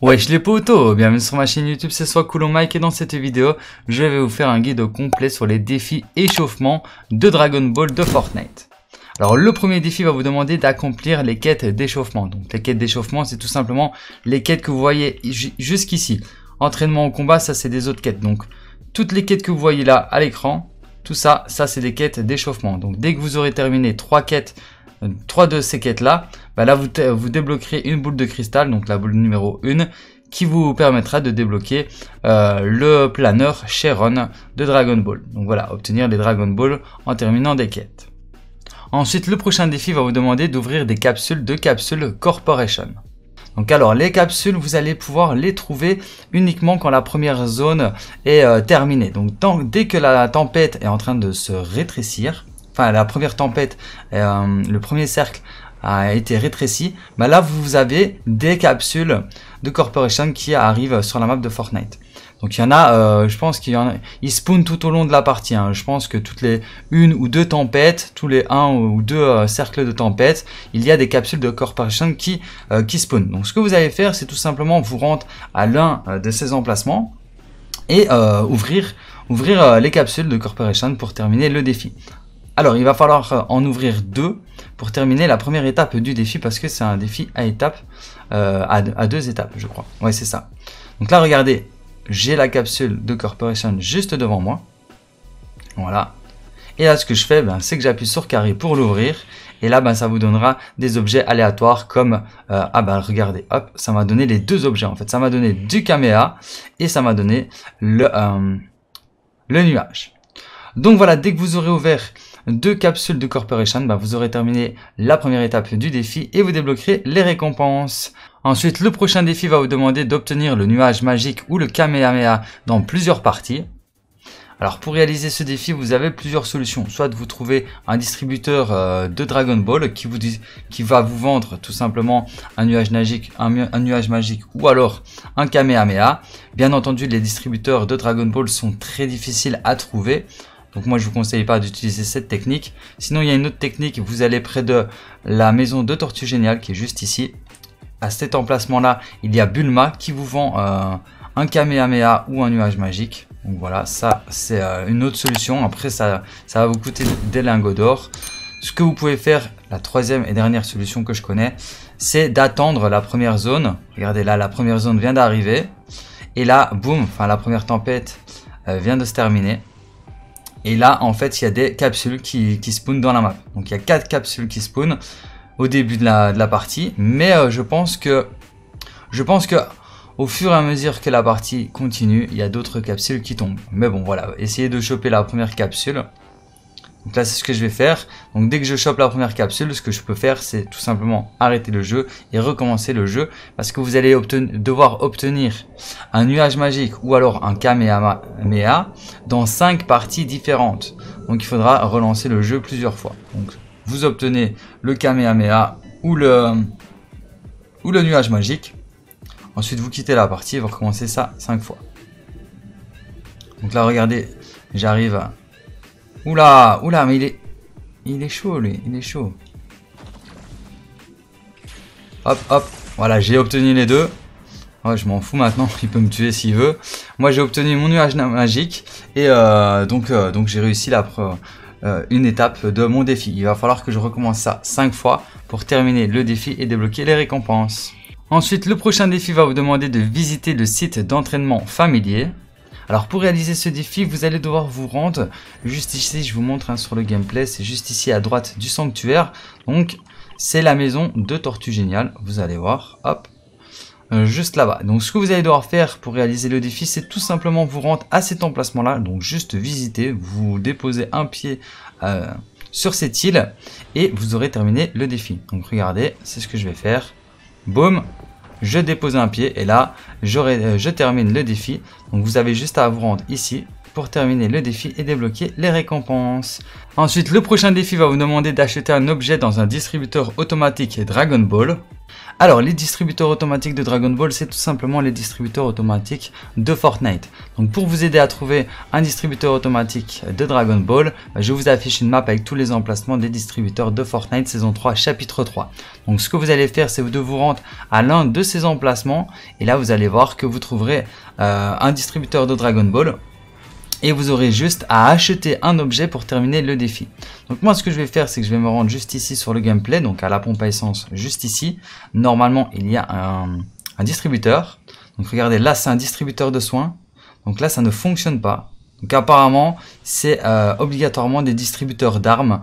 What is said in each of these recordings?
Wesh les potos, bienvenue sur ma chaîne YouTube, c'est soit Coolon Mike et dans cette vidéo, je vais vous faire un guide complet sur les défis échauffement de Dragon Ball de Fortnite. Alors le premier défi va vous demander d'accomplir les quêtes d'échauffement. Donc les quêtes d'échauffement, c'est tout simplement les quêtes que vous voyez jusqu'ici. Entraînement au combat, ça c'est des autres quêtes. Donc toutes les quêtes que vous voyez là à l'écran, tout ça, ça c'est des quêtes d'échauffement. Donc dès que vous aurez terminé trois quêtes trois de ces quêtes là, bah là vous, débloquerez une boule de cristal, donc la boule numéro 1, qui vous permettra de débloquer euh, le planeur Sharon de Dragon Ball. Donc voilà, obtenir les Dragon Ball en terminant des quêtes. Ensuite, le prochain défi va vous demander d'ouvrir des capsules de Capsule Corporation. Donc alors, les capsules, vous allez pouvoir les trouver uniquement quand la première zone est euh, terminée. Donc dès que la tempête est en train de se rétrécir, enfin la première tempête, euh, le premier cercle a été rétréci, bah là vous avez des capsules de Corporation qui arrivent sur la map de Fortnite. Donc il y en a, euh, je pense qu'il y en a, ils spawnent tout au long de la partie. Hein. Je pense que toutes les une ou deux tempêtes, tous les un ou deux euh, cercles de tempête, il y a des capsules de Corporation qui qui spawnent. Donc ce que vous allez faire, c'est tout simplement vous rendre à l'un de ces emplacements et ouvrir ouvrir les capsules de Corporation pour terminer le défi. Alors, il va falloir euh, en ouvrir deux pour terminer la première étape du défi parce que c'est un défi à étape, euh, à, deux étapes, je crois. Ouais, c'est ça. Donc là, regardez, j'ai la capsule de Corporation juste devant moi. Voilà. Et là, ce que je fais, ben, c'est que j'appuie sur carré pour l'ouvrir. Et là, ben, ça vous donnera des objets aléatoires comme, euh, ah ben, regardez, hop, ça m'a donné les deux objets en fait. Ça m'a donné du caméa et ça m'a donné le, le nuage. Donc voilà, dès que vous aurez ouvert deux capsules de Corporation, bah, vous aurez terminé la première étape du défi et vous débloquerez les récompenses. Ensuite, le prochain défi va vous demander d'obtenir le nuage magique ou le Kamehameha dans plusieurs parties. Alors pour réaliser ce défi, vous avez plusieurs solutions. Soit vous trouvez un distributeur euh, de Dragon Ball qui, va vous vendre tout simplement un nuage magique, un nuage magique ou alors un Kamehameha. Bien entendu, les distributeurs de Dragon Ball sont très difficiles à trouver. Donc moi je vous conseille pas d'utiliser cette technique. Sinon il y a une autre technique, vous allez près de la maison de Tortue Géniale qui est juste ici. À cet emplacement là, il y a Bulma qui vous vend euh, un Kamehameha ou un nuage magique. Donc voilà, ça c'est euh, une autre solution. Après ça, ça va vous coûter des lingots d'or. Ce que vous pouvez faire, la troisième et dernière solution que je connais, c'est d'attendre la première zone. Regardez là, la première zone vient d'arriver. Et là, boum, enfin la première tempête euh, vient de se terminer. Et là, en fait, il y a des capsules qui, qui spawnent dans la map. Donc il y a quatre capsules qui spawnent au début de la, de la partie. Mais euh, je pense que je pense que au fur et à mesure que la partie continue, il y a d'autres capsules qui tombent. Mais bon, voilà, essayez de choper la première capsule. Donc là, c'est ce que je vais faire. Donc dès que je chope la première capsule, ce que je peux faire, c'est tout simplement arrêter le jeu et recommencer le jeu. Parce que vous allez devoir obtenir un nuage magique ou alors un Kamehameha dans 5 parties différentes. Donc il faudra relancer le jeu plusieurs fois. Donc vous obtenez le Kamehameha ou le, ou le nuage magique. Ensuite, vous quittez la partie et vous recommencez ça 5 fois. Donc là, regardez, j'arrive à Oula, oula, mais il est... Il est chaud, lui. Il est chaud. Hop, hop. Voilà, j'ai obtenu les deux. Je m'en fous maintenant. Il peut me tuer s'il veut. Moi, j'ai obtenu mon nuage magique. Et euh, donc, euh, donc j'ai réussi la, euh, une étape de mon défi. Il va falloir que je recommence ça 5 fois pour terminer le défi et débloquer les récompenses. Ensuite, le prochain défi va vous demander de visiter le site d'entraînement familier. Alors pour réaliser ce défi, vous allez devoir vous rendre juste ici, je vous montre hein, sur le gameplay, c'est juste ici à droite du sanctuaire. Donc c'est la maison de Tortue Géniale, vous allez voir, hop, euh, juste là-bas. Donc ce que vous allez devoir faire pour réaliser le défi, c'est tout simplement vous rendre à cet emplacement-là, donc juste visiter, vous déposez un pied euh, sur cette île et vous aurez terminé le défi. Donc regardez, c'est ce que je vais faire. Boum, je dépose un pied et là, euh, je termine le défi. Donc vous avez juste à vous rendre ici pour terminer le défi et débloquer les récompenses. Ensuite, le prochain défi va vous demander d'acheter un objet dans un distributeur automatique Dragon Ball. Alors, les distributeurs automatiques de Dragon Ball, c'est tout simplement les distributeurs automatiques de Fortnite. Donc, pour vous aider à trouver un distributeur automatique de Dragon Ball, bah, je vous affiche une map avec tous les emplacements des distributeurs de Fortnite saison 3, chapitre 3. Donc, ce que vous allez faire, c'est de vous rendre à l'un de ces emplacements. Et là, vous allez voir que vous trouverez euh, un distributeur de Dragon Ball et vous aurez juste à acheter un objet pour terminer le défi. Donc moi ce que je vais faire c'est que je vais me rendre juste ici sur le gameplay, donc à la pompe à essence juste ici. Normalement il y a un, distributeur. Donc regardez là c'est un distributeur de soins. Donc là ça ne fonctionne pas. Donc apparemment c'est euh, obligatoirement des distributeurs d'armes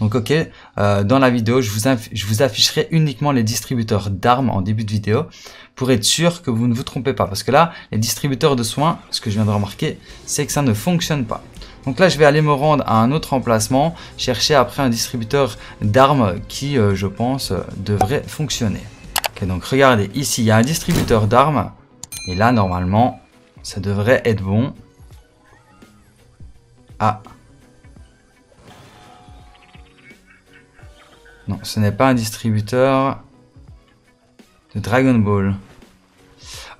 donc ok, euh, dans la vidéo, je vous, afficherai uniquement les distributeurs d'armes en début de vidéo pour être sûr que vous ne vous trompez pas. Parce que là, les distributeurs de soins, ce que je viens de remarquer, c'est que ça ne fonctionne pas. Donc là, je vais aller me rendre à un autre emplacement, chercher après un distributeur d'armes qui, euh, je pense, devrait fonctionner. Ok, donc regardez, ici, il y a un distributeur d'armes. Et là, normalement, ça devrait être bon. Ah, Non, ce n'est pas un distributeur de Dragon Ball.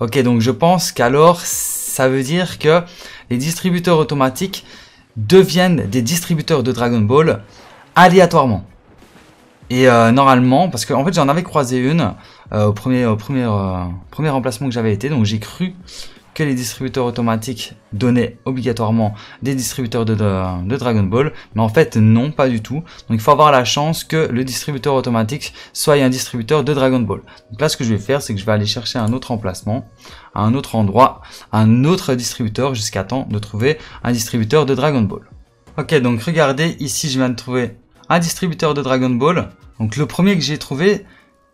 Ok, donc je pense qu'alors, ça veut dire que les distributeurs automatiques deviennent des distributeurs de Dragon Ball aléatoirement. Et euh, normalement, parce qu'en en fait j'en avais croisé une euh, au premier, au premier, euh, premier remplacement que j'avais été, donc j'ai cru que les distributeurs automatiques donnaient obligatoirement des distributeurs de, Dragon Ball, mais en fait non, pas du tout. Donc il faut avoir la chance que le distributeur automatique soit un distributeur de Dragon Ball. Donc là ce que je vais faire, c'est que je vais aller chercher un autre emplacement, un autre endroit, un autre distributeur jusqu'à temps de trouver un distributeur de Dragon Ball. Ok, donc regardez, ici je viens de trouver un distributeur de Dragon Ball. Donc le premier que j'ai trouvé,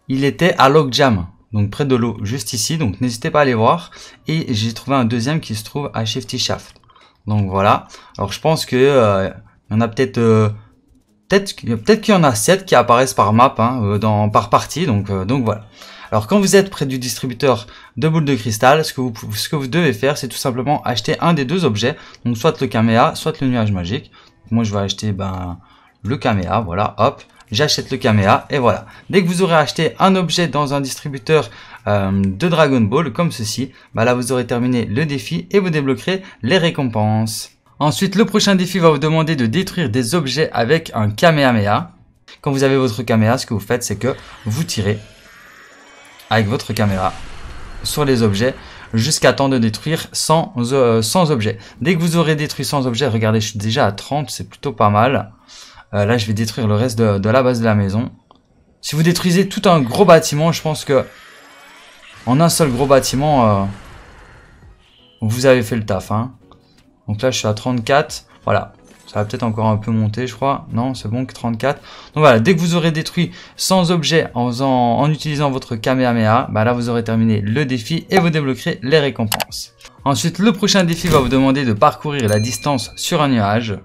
il était à Logjam donc près de l'eau, juste ici. Donc n'hésitez pas à aller voir. Et j'ai trouvé un deuxième qui se trouve à Shifty Shaft. Donc voilà. Alors je pense que euh, y en a peut-être euh, peut-être qu'il y en a 7 qui apparaissent par map hein, euh, dans par partie. Donc donc voilà. Alors quand vous êtes près du distributeur de boules de cristal, ce que vous ce que vous devez faire, c'est tout simplement acheter un des deux objets. Donc soit le caméa, soit le nuage magique. moi je vais acheter ben le caméa, voilà, hop j'achète le caméa et voilà. Dès que vous aurez acheté un objet dans un distributeur euh, de Dragon Ball comme ceci, bah là vous aurez terminé le défi et vous débloquerez les récompenses. Ensuite, le prochain défi va vous demander de détruire des objets avec un Kamehameha. Quand vous avez votre caméra, ce que vous faites, c'est que vous tirez avec votre caméra sur les objets jusqu'à temps de détruire 100, euh, objets. Dès que vous aurez détruit 100 objets, regardez, je suis déjà à 30, c'est plutôt pas mal. Euh, là, je vais détruire le reste de, la base de la maison. Si vous détruisez tout un gros bâtiment, je pense que en un seul gros bâtiment, euh, vous avez fait le taf. Hein. Donc là, je suis à 34. Voilà. Ça va peut-être encore un peu monter, je crois. Non, c'est bon, 34. Donc voilà, dès que vous aurez détruit 100 objets en, en utilisant votre Kamehameha, bah là, vous aurez terminé le défi et vous débloquerez les récompenses. Ensuite, le prochain défi va vous demander de parcourir la distance sur un nuage.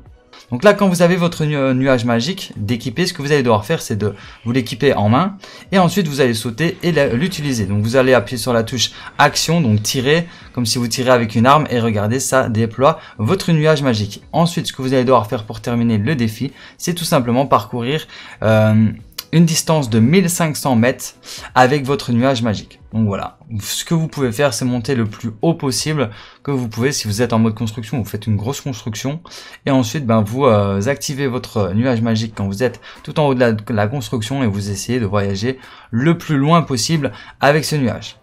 Donc là, quand vous avez votre nuage magique d'équiper, ce que vous allez devoir faire, c'est de vous l'équiper en main. Et ensuite, vous allez sauter et l'utiliser. Donc vous allez appuyer sur la touche action, donc tirer, comme si vous tirez avec une arme. Et regardez, ça déploie votre nuage magique. Ensuite, ce que vous allez devoir faire pour terminer le défi, c'est tout simplement parcourir... Euh, une distance de 1500 mètres avec votre nuage magique. Donc voilà, ce que vous pouvez faire, c'est monter le plus haut possible que vous pouvez. Si vous êtes en mode construction, vous faites une grosse construction. Et ensuite, ben, vous euh, activez votre nuage magique quand vous êtes tout en haut de la, construction et vous essayez de voyager le plus loin possible avec ce nuage.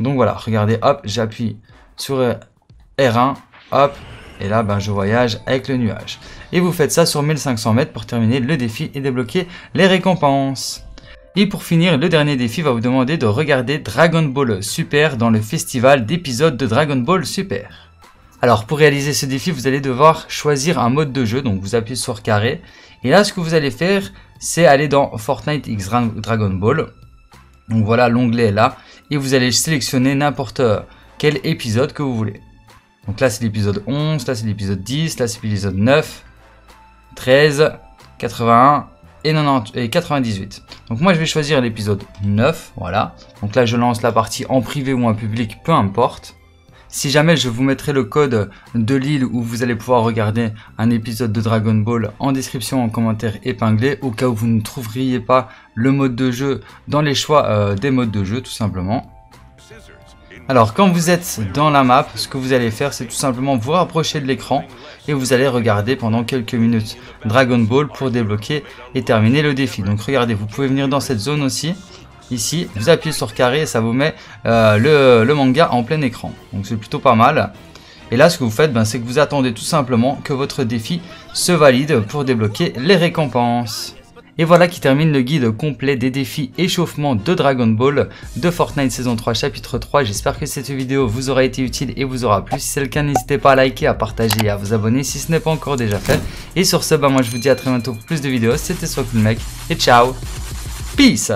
Donc voilà, regardez, hop, j'appuie sur R1, hop, et là, ben, je voyage avec le nuage. Et vous faites ça sur 1500 mètres pour terminer le défi et débloquer les récompenses. Et pour finir, le dernier défi va vous demander de regarder Dragon Ball Super dans le festival d'épisodes de Dragon Ball Super. Alors pour réaliser ce défi, vous allez devoir choisir un mode de jeu, donc vous appuyez sur carré. Et là, ce que vous allez faire, c'est aller dans Fortnite X Dragon Ball. Donc voilà, l'onglet est là. Et vous allez sélectionner n'importe quel épisode que vous voulez. Donc là, c'est l'épisode 11, là, c'est l'épisode 10, là, c'est l'épisode 9, 13, 81 et, 98. Donc moi je vais choisir l'épisode 9, voilà. Donc là je lance la partie en privé ou en public, peu importe. Si jamais je vous mettrai le code de l'île où vous allez pouvoir regarder un épisode de Dragon Ball en description en commentaire épinglé au cas où vous ne trouveriez pas le mode de jeu dans les choix euh, des modes de jeu tout simplement. Alors quand vous êtes dans la map, ce que vous allez faire c'est tout simplement vous rapprocher de l'écran et vous allez regarder pendant quelques minutes Dragon Ball pour débloquer et terminer le défi. Donc regardez, vous pouvez venir dans cette zone aussi ici, vous appuyez sur carré et ça vous met euh, le, manga en plein écran. Donc c'est plutôt pas mal. Et là, ce que vous faites, ben, c'est que vous attendez tout simplement que votre défi se valide pour débloquer les récompenses. Et voilà qui termine le guide complet des défis échauffement de Dragon Ball de Fortnite saison 3 chapitre 3. J'espère que cette vidéo vous aura été utile et vous aura plu. Si c'est le cas, n'hésitez pas à liker, à partager et à vous abonner si ce n'est pas encore déjà fait. Et sur ce, ben, moi je vous dis à très bientôt pour plus de vidéos. C'était Mec et ciao Peace.